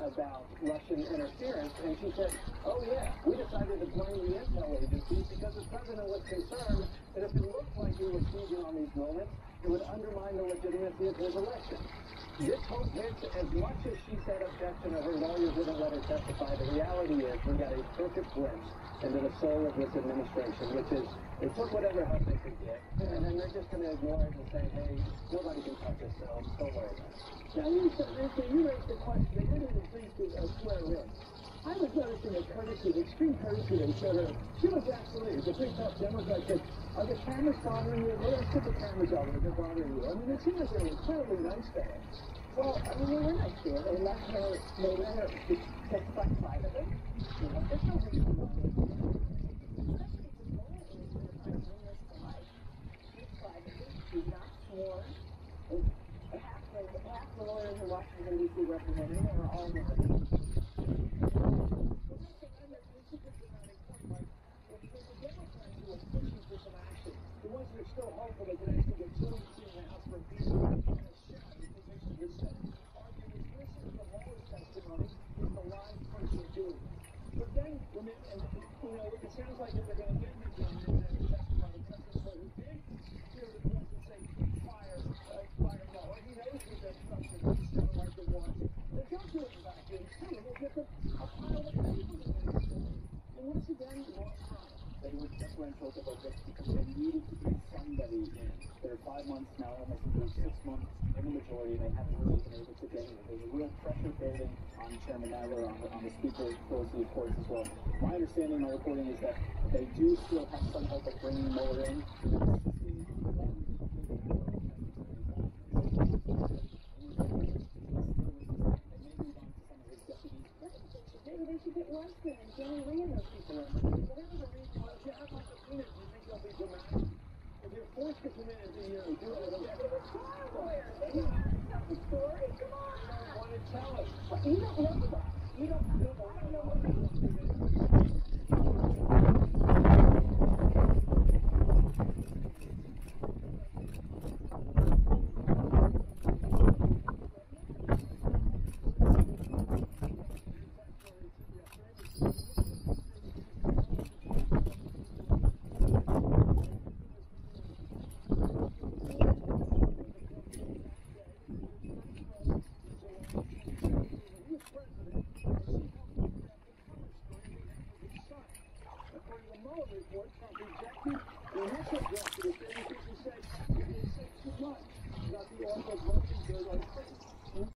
about Russian interference? And she said, oh yeah, we decided to blame the intel agencies because the president was concerned that if it looked like we were seizing on these moments, it would undermine the legitimacy of his election. This whole hits as much as she said objection of her lawyers wouldn't let her testify. The reality is we got a perfect glimpse into the soul of this administration, which is they took whatever help they could get, and then they're just going to ignore it and say, hey, nobody can touch us, so don't worry about it. Now, you, you raised the question, they didn't think to uh, swear in. I was noticing the courtesy, extreme courtesy they showed her. She was absolutely, the big tough Democrat said, are the cameras bothering you? Well, let's put the cameras on they're bothering you. I mean, it seemed like they were incredibly nice her. Well, I mean, they were nice to her. They let her, they let her testify privately. You know, there's no reason they to sworn. And half the, lawyers in Washington, D.C. representing her are all women. And, you know, it sounds like if they're going to get McDonald and have testify, the testimony who did hear the president say, fire, uh, fire Mueller. He knows that that's something that's kind of like they want. They don't do it in vacuum. Hey, we'll get the, a pile of people to do it. And once again, more time. Was deferential to vote just because they needed to get somebody in. They're five months now, almost into six months in the majority. They haven't really been able to get it. There's a real pressure building on Chairman Nadler, on the, on the Speaker, Pelosi, of course, as well. My understanding on reporting is that they do still have some hope of bringing Mueller in. Maybe they should get Weinstein and Johnny Lee and those people in. Whatever the reason, if you act like a peanut, you think they'll be dramatic. If you're forced to come in and be, you know, do it with a Lawyers, they don't have to tell the story. Come on. want to tell us. But you don't know. That. You don't Mueller report, rejected the initial draft of the thing because he said it said too much about the author of Russian good on